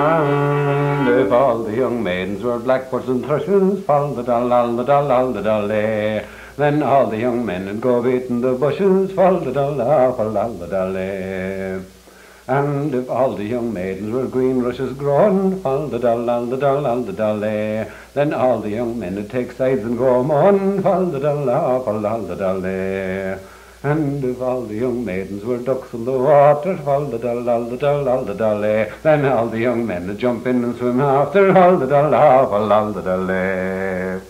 And if all the young maidens were blackbirds and thrushes, fall the dal dal the dal dal the dal then all the young men would go beating the bushes, fall the dal dal dal the dal and if all the young maidens were green rushes grown, all the dull, all the dull, all the dull. Then all the young men would take sides and go on, all the dull, all the dull, the dull. And if all the young maidens were ducks in the water, all the dal, dal, the dal, dal, the dal, eh. Then all the young men would jump in and swim after, all the dal, dal, fall dal, the dal, eh.